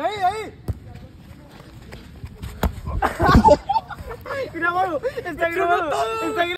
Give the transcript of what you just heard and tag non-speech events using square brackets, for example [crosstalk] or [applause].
ahí, [laughs] ahí. grabado, está grabado, está grabado.